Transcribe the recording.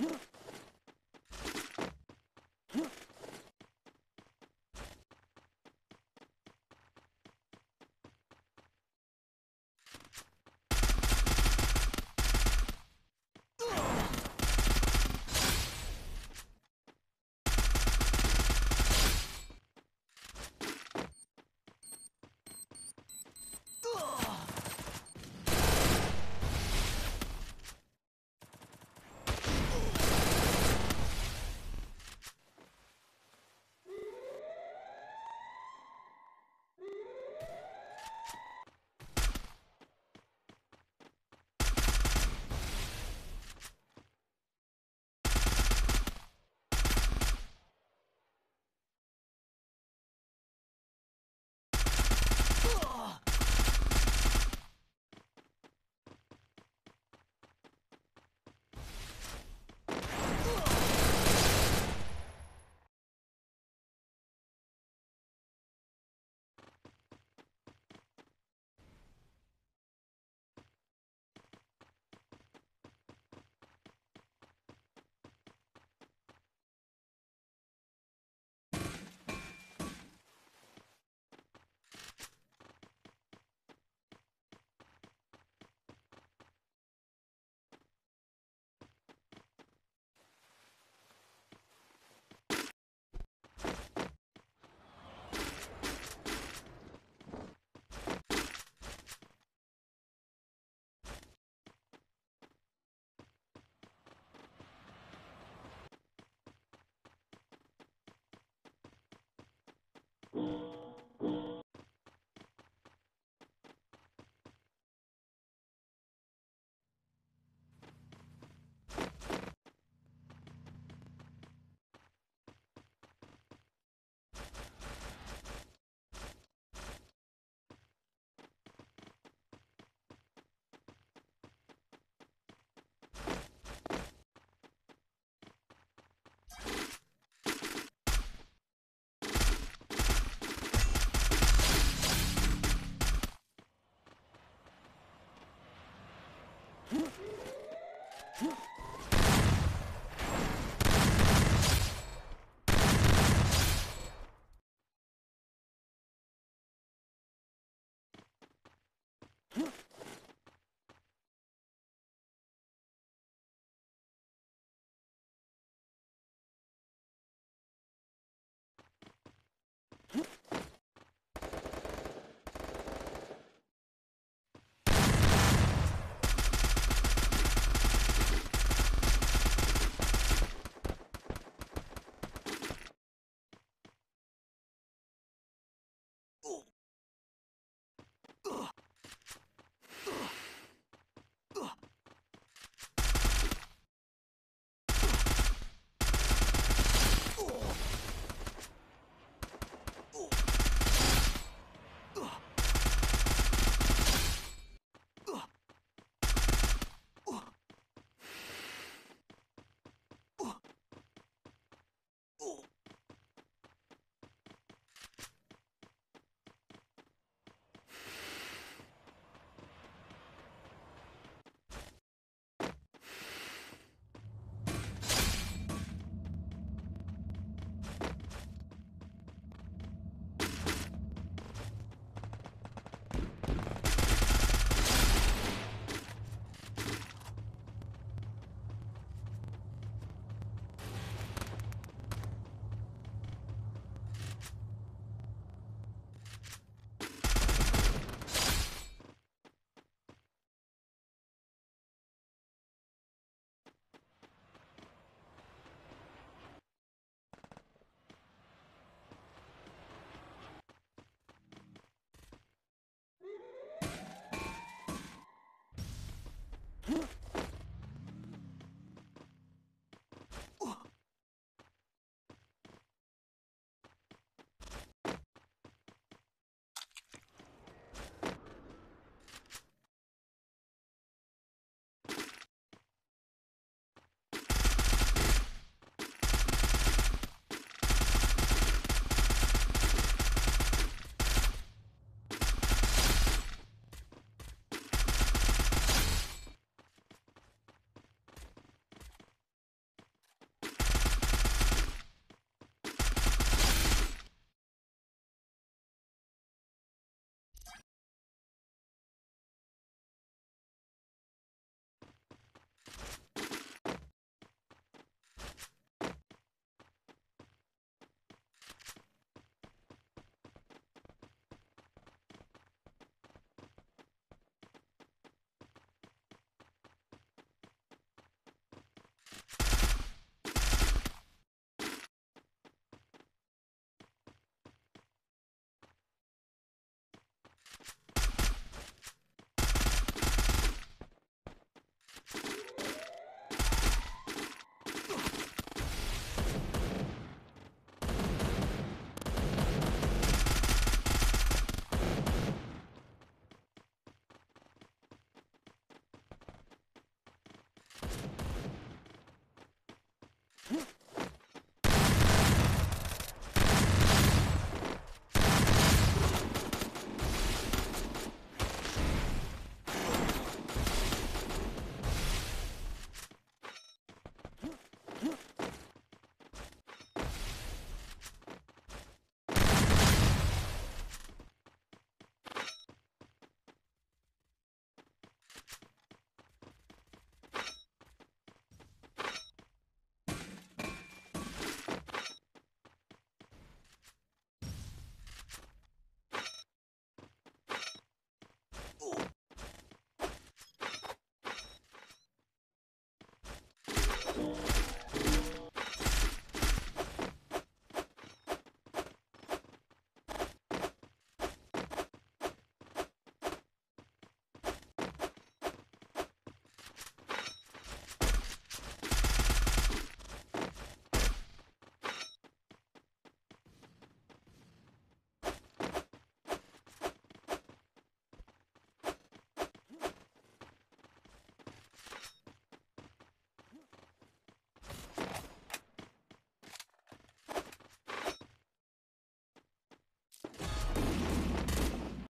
Huh?